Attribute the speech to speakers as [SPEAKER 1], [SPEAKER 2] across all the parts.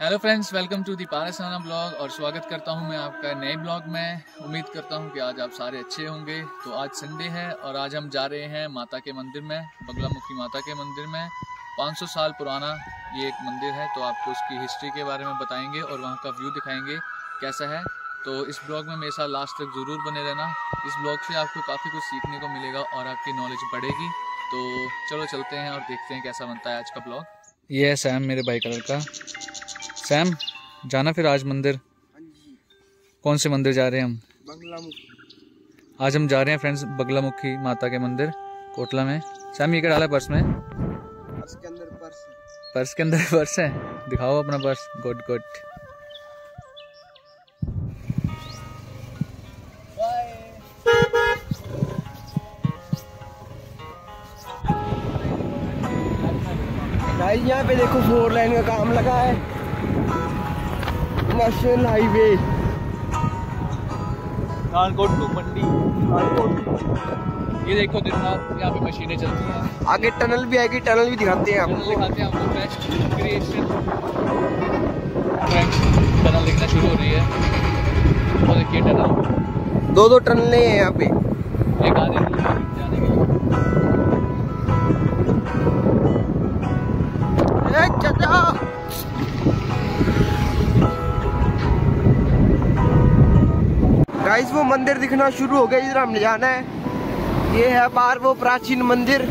[SPEAKER 1] Hello friends welcome to the Parsana blog और स्वागत करता हूँ मैं आपका नए ब्लॉग में। उम्मीद करता हूँ कि आज आप सारे अच्छे होंगे। तो आज संडे है और आज हम जा रहे हैं माता के मंदिर में, बगलामुखी माता के मंदिर में। 500 साल पुराना ये एक मंदिर है तो आपको उसकी हिस्ट्री के बारे में बताएँगे और वहाँ का व्यू दिखाएँगे कैसा है। तो इस ब्लॉग में मेरे साथ लास्ट तक ज़रूर बने रहना। इस ब्लॉग से आपको काफ़ी कुछ सीखने को मिलेगा और आपकी नॉलेज बढ़ेगी। तो चलो चलते हैं और देखते हैं कैसा बनता है आज का ब्लॉग ये है सैम मेरे बाई कलर का सैम जाना फिर आज मंदिर। कौन से मंदिर जा रहे हैं हम? बगला आज हम जा रहे हैं फ्रेंड्स बगला मुखी माता के मंदिर कोटला में। सैम ये क्या डाला है पर्स में।
[SPEAKER 2] पर्स के अंदर पर्स है।
[SPEAKER 1] पर्स के अंदर पर्स है। दिखाओ अपना पर्स। Good good.
[SPEAKER 2] यहाँ पे देखो फोर लाइन का काम लगा है। National highway
[SPEAKER 1] Pathankot to Mandi ये देखो दिन रात यहाँ पे मशीनें चलती हैं।
[SPEAKER 2] आगे टनल भी आएगी टनल भी दिखाते हैं आपको।
[SPEAKER 1] दिखाते हैं आपको। बेस्ट क्रिएशन टनल दिखना शुरू हो रही है। वो देखिए टनल।
[SPEAKER 2] दो दो टनलें हैं यहाँ पे।
[SPEAKER 1] एक आधे
[SPEAKER 2] गाइस वो मंदिर दिखना शुरू हो गया इधर हमने जाना है। ये है बाहर वो प्राचीन मंदिर।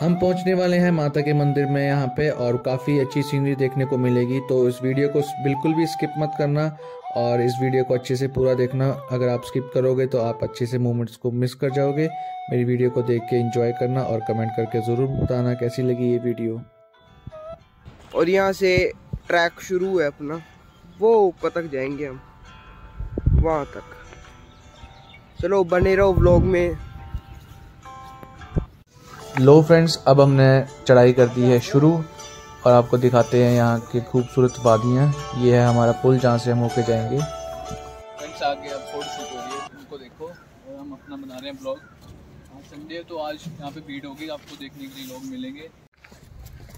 [SPEAKER 3] हम पहुँचने वाले हैं माता के मंदिर में यहाँ पे और काफ़ी अच्छी सीनरी देखने को मिलेगी। तो इस वीडियो को बिल्कुल भी स्किप मत करना और इस वीडियो को अच्छे से पूरा देखना। अगर आप स्किप करोगे तो आप अच्छे से मोमेंट्स को मिस कर जाओगे। मेरी वीडियो को देख के एंजॉय करना और कमेंट करके ज़रूर बताना कैसी लगी ये वीडियो
[SPEAKER 2] और यहाँ से ट्रैक शुरू है अपना। वो ऊपर तक जाएँगे हम। वहाँ तक। चलो बने रहो व्लॉग में।
[SPEAKER 3] लो फ्रेंड्स अब हमने चढ़ाई कर दी है शुरू और आपको दिखाते हैं यहाँ की खूबसूरत वादियाँ। ये है हमारा पुल जहाँ से हम होके जाएँगे।
[SPEAKER 1] फ्रेंड्स आगे अब फ़ोटो शूट हो रही है उनको देखो। और हम अपना बना रहे हैं ब्लॉग आज संडे तो आज यहाँ पे भीड़ होगी आपको देखने के लिए लोग मिलेंगे।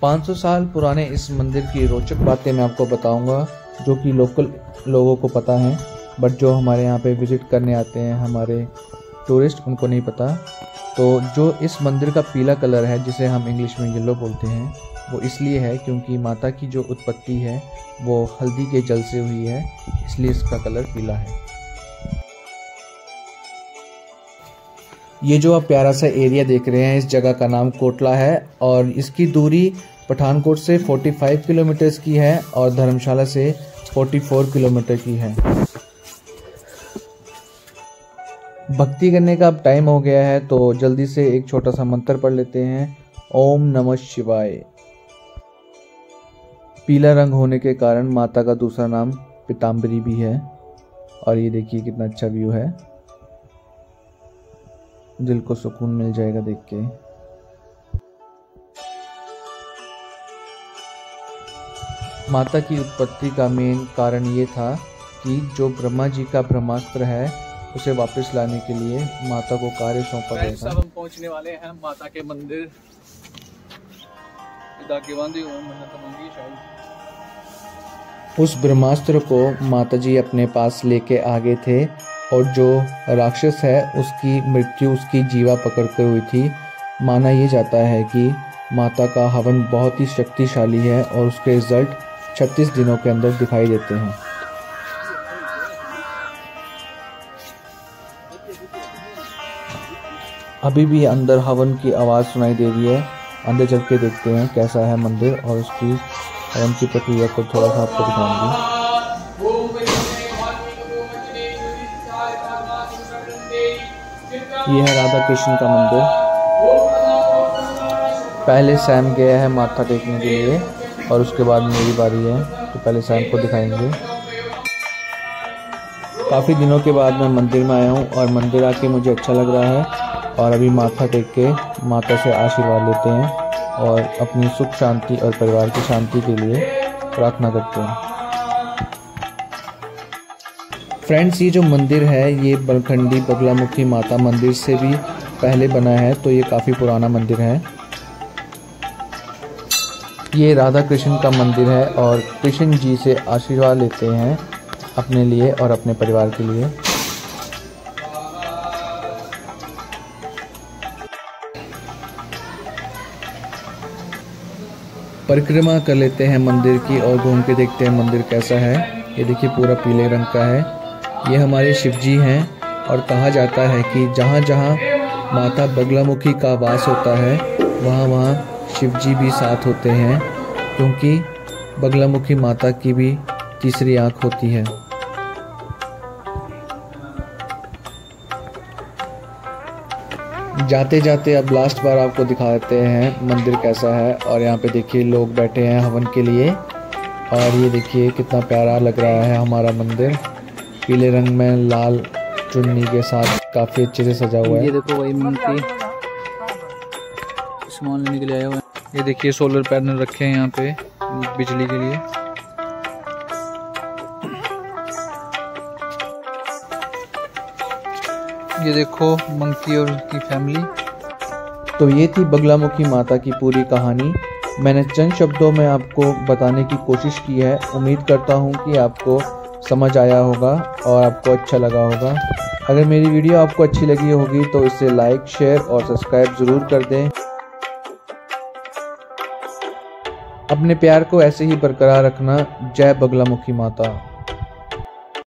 [SPEAKER 3] 500 साल पुराने इस मंदिर की रोचक बातें मैं आपको बताऊँगा जो कि लोकल लोगों को पता है। बट जो हमारे यहाँ पे विज़िट करने आते हैं, हमारे टूरिस्ट उनको नहीं पता। तो जो इस मंदिर का पीला कलर है, जिसे हम इंग्लिश में येलो बोलते हैं, वो इसलिए है क्योंकि माता की जो उत्पत्ति है, वो हल्दी के जल से हुई है, इसलिए इसका कलर पीला है। ये जो आप प्यारा सा एरिया देख रहे हैं, इस जगह का नाम कोटला है और इसकी दूरी पठानकोट से 45 किलोमीटर की है और धर्मशाला से 44 किलोमीटर की है। भक्ति करने का अब टाइम हो गया है तो जल्दी से एक छोटा सा मंत्र पढ़ लेते हैं। ओम नमः शिवाय। पीला रंग होने के कारण माता का दूसरा नाम पिताम्बरी भी है, और ये देखिए कितना अच्छा व्यू है। दिल को सुकून मिल जाएगा देख के। माता की उत्पत्ति का मेन कारण ये था कि जो ब्रह्मा जी का ब्रह्मास्त्र है उसे वापस लाने के लिए माता को कार्य सौंपा गया था
[SPEAKER 1] हम पहुँचने वाले हैं माता के मंदिर।
[SPEAKER 3] उस ब्रह्मास्त्र को माता जी अपने पास लेके आगे थे और जो राक्षस है उसकी मृत्यु उसकी जीवा पकड़ कर हुई थी। माना यह जाता है कि माता का हवन बहुत ही शक्तिशाली है और उसके रिज़ल्ट 36 दिनों के अंदर दिखाई देते हैं। अभी भी अंदर हवन की आवाज़ सुनाई दे रही है। अंदर चल के देखते हैं कैसा है मंदिर और उसकी हवन की प्रक्रिया को थोड़ा सा आपको दिखाऊँगी। ये है राधा कृष्ण का मंदिर। पहले सैम गया है माथा टेकने के लिए और उसके बाद मेरी बारी है तो पहले सैम को दिखाएँगे। काफ़ी दिनों के बाद मैं मंदिर में आया हूँ और मंदिर आके मुझे अच्छा लग रहा है और अभी माथा टेक के माता से आशीर्वाद लेते हैं और अपनी सुख शांति और परिवार की शांति के लिए प्रार्थना करते हैं। फ्रेंड्स ये जो मंदिर है, ये बलखंडी बगलामुखी माता मंदिर से भी पहले बना है तो ये काफ़ी पुराना मंदिर है। ये राधा कृष्ण का मंदिर है और कृष्ण जी से आशीर्वाद लेते हैं। अपने लिए और अपने परिवार के लिए। परिक्रमा कर लेते हैं मंदिर की और घूम के देखते हैं मंदिर कैसा है। ये देखिए पूरा पीले रंग का है। ये हमारे शिव जी हैं और कहा जाता है कि जहाँ जहाँ माता बगलामुखी का वास होता है, वहाँ वहाँ शिव जी भी साथ होते हैं, क्योंकि बगलामुखी माता की भी तीसरी आँख होती है। जाते जाते अब लास्ट बार आपको दिखाते हैं मंदिर कैसा है और यहाँ पे देखिए लोग बैठे हैं हवन के लिए और ये देखिए कितना प्यारा लग रहा है हमारा मंदिर। पीले रंग में लाल चुन्नी के साथ काफ़ी अच्छे से सजा हुआ है।
[SPEAKER 1] ये देखो वही लेने के लिए आया हुआ है। ये देखिए सोलर पैनल रखे हैं यहाँ पे बिजली के लिए। ये देखो, मंकी और उनकी फैमिली
[SPEAKER 3] तो ये थी बगलामुखी माता की पूरी कहानी। मैंने चंद शब्दों में आपको बताने की कोशिश की है। उम्मीद करता हूँ कि आपको समझ आया होगा और आपको अच्छा लगा होगा। अगर मेरी वीडियो आपको अच्छी लगी होगी तो इसे लाइक शेयर और सब्सक्राइब ज़रूर कर दें। अपने प्यार को ऐसे ही बरकरार रखना। जय बगलामुखी माता।